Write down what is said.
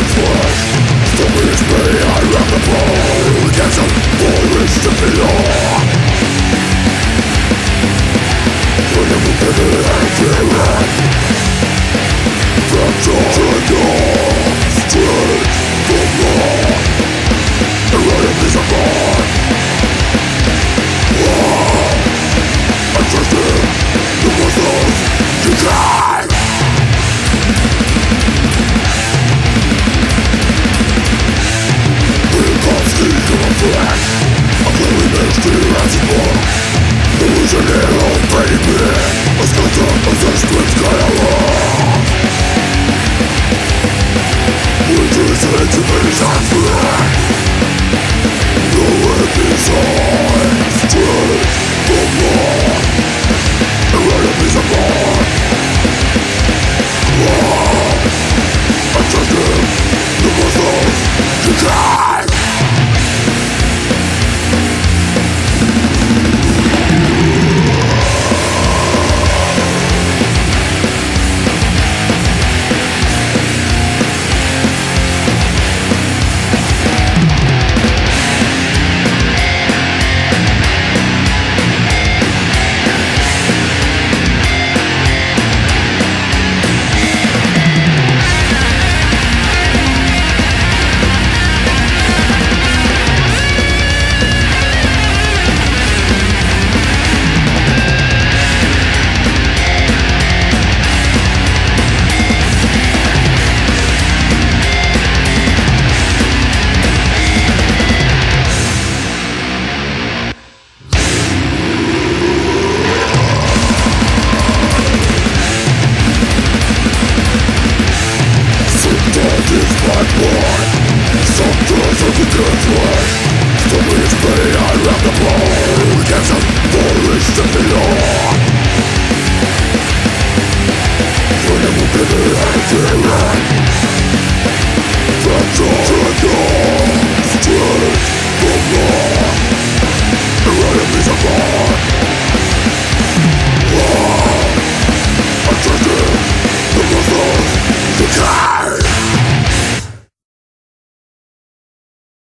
The beast I rock the floor God! at war Some doors of the